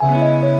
Bye.